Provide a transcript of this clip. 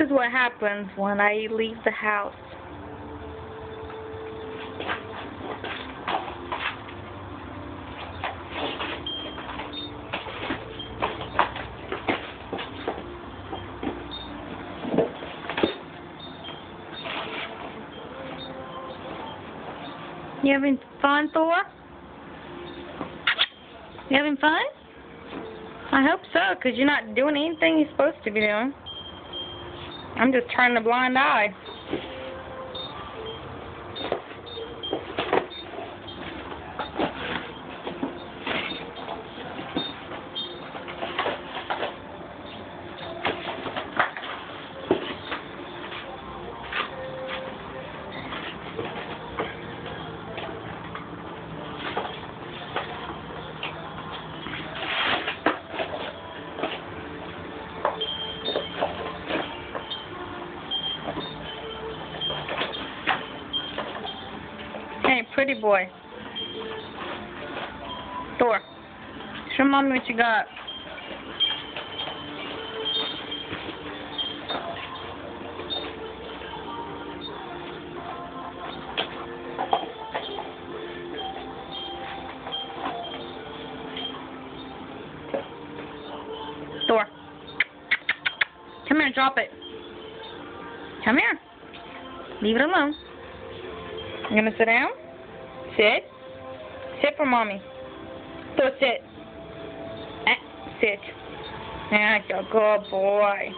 is what happens when I leave the house. You having fun, Thor? You having fun? I hope so, because you're not doing anything you're supposed to be doing. I'm just turning a blind eye. Pretty boy. Thor. Show mommy what you got. Thor. Come here, drop it. Come here. Leave it alone. You gonna sit down? Sit. Sit for mommy. So sit. Eh, sit. A good boy.